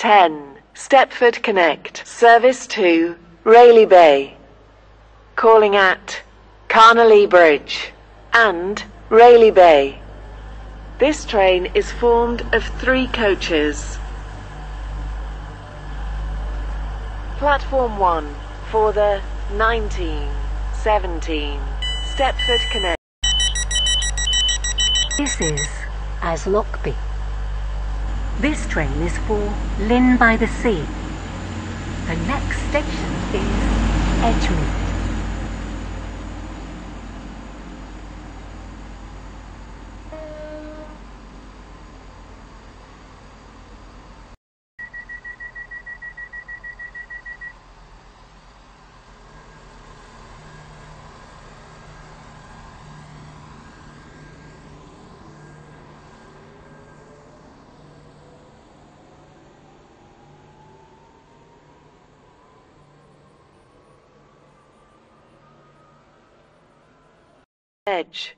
10. Stepford Connect. Service to Rayleigh Bay. Calling at Carnalee Bridge and Rayleigh Bay. This train is formed of three coaches. Platform 1 for the 1917 Stepford Connect. This is Aslockby. This train is for Llyn by the Sea. The next station is Edgemead. Edge.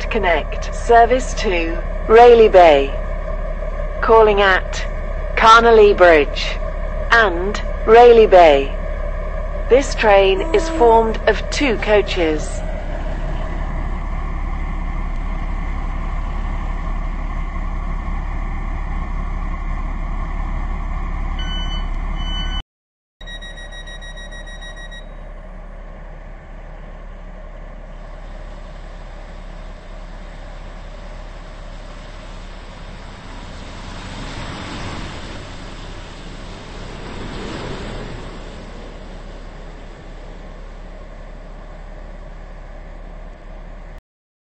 Connect. Service to Rayleigh Bay. Calling at Carnalee Bridge and Rayleigh Bay. This train is formed of two coaches.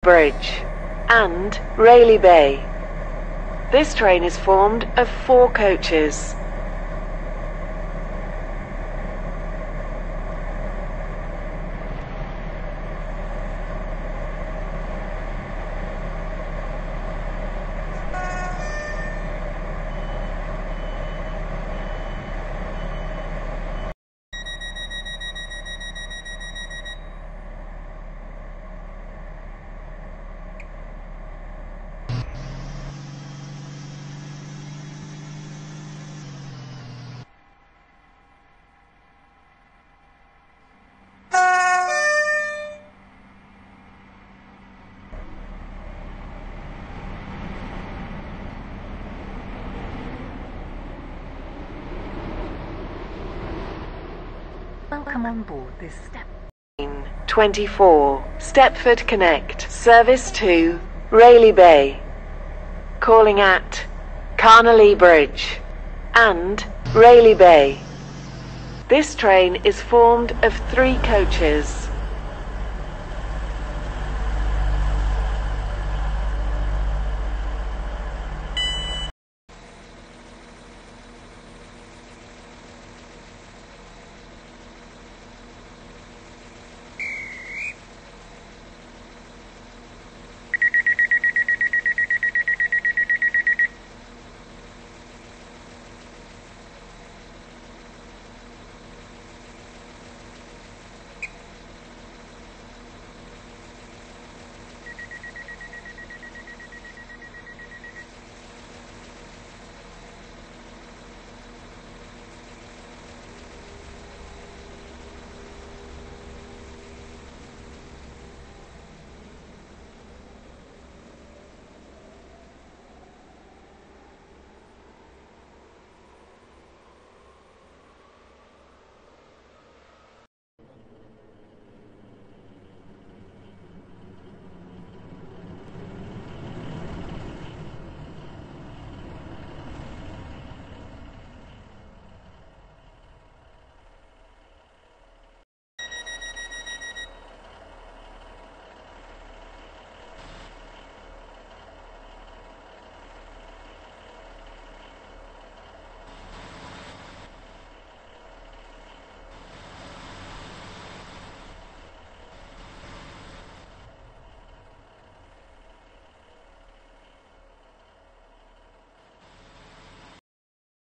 Bridge and Rayleigh Bay. This train is formed of four coaches. Welcome on board this step. 24. Stepford Connect. Service to Rayleigh Bay. Calling at Carnalee Bridge and Rayleigh Bay. This train is formed of three coaches.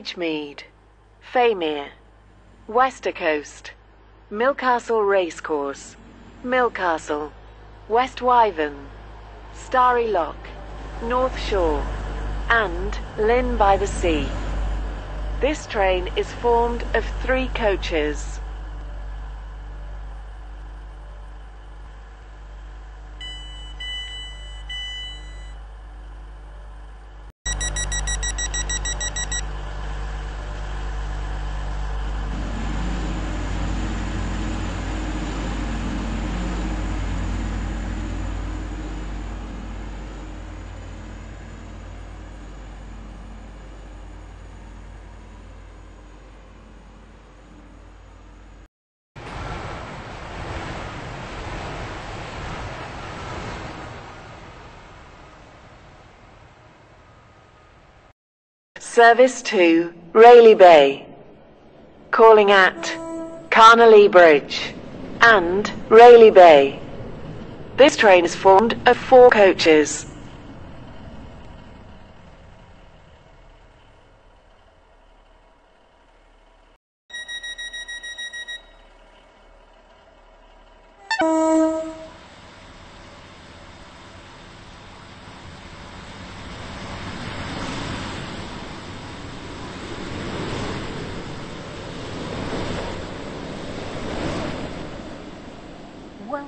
Edgemead, Faymere, Westercoast, Millcastle Racecourse, Millcastle, West Wyvern, Starryloch, North Shore, and Llyn by the Sea. This train is formed of three coaches. Service to Rayleigh Bay. Calling at Carnalee Bridge and Rayleigh Bay. This train is formed of four coaches.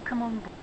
Welcome on board.